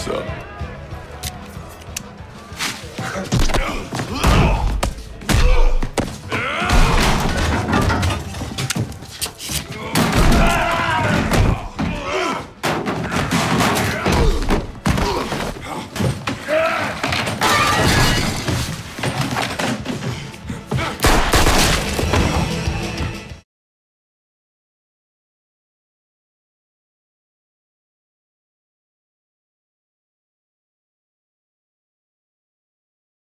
So.